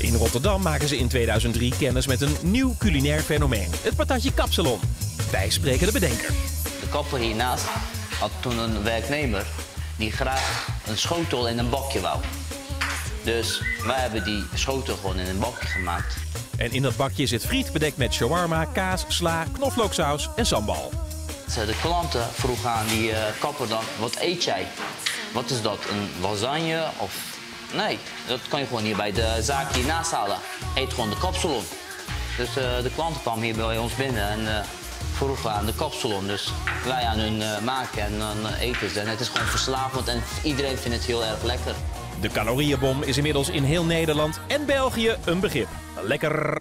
In Rotterdam maken ze in 2003 kennis met een nieuw culinair fenomeen. Het patatje kapsalon. Wij spreken de bedenker. De kapper hiernaast had toen een werknemer die graag een schotel in een bakje wou. Dus wij hebben die schotel gewoon in een bakje gemaakt. En in dat bakje zit friet bedekt met shawarma, kaas, sla, knoflooksaus en sambal. De klanten vroegen aan die eh, kapper dan, wat eet jij? Wat is dat, een lasagne of... Nee, dat kan je gewoon hier bij de zaak hiernaast halen. Eet gewoon de kapsalon. Dus eh, de klanten kwamen hier bij ons binnen en eh, vroegen aan de kapsalon. Dus wij aan hun eh, maken en dan eten ze. En het is gewoon verslavend en iedereen vindt het heel erg lekker. De calorieënbom is inmiddels in heel Nederland en België een begrip. Lekker!